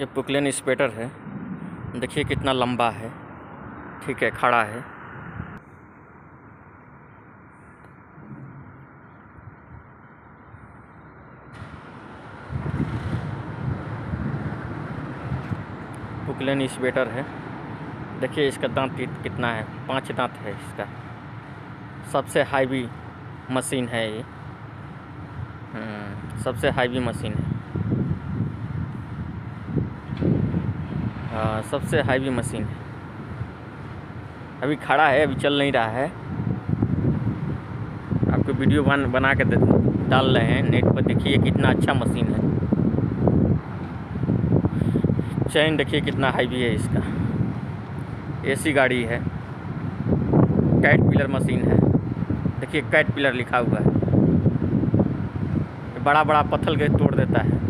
ये पुकलेन स्पेटर है। देखिए कितना लंबा है। ठीक है खड़ा है। पुकलेन स्वेटर है। देखिए इसका दांत कितना है। पाँच दांत है इसका। सबसे हाईवी मशीन है ये। हम्म, सबसे हाईवी मशीन है। सबसे हाईवी मशीन। है अभी खड़ा है, अभी चल नहीं रहा है। आपको वीडियो बन, बना के डाल रहे हैं, नेट पर देखिए कितना अच्छा मशीन है। चैन देखिए कितना हाईवी है इसका। एसी गाड़ी है। कैट पिलर मशीन है। देखिए कैट पिलर लिखा हुआ है। बड़ा बड़ा पत्थर के तोड़ देता है।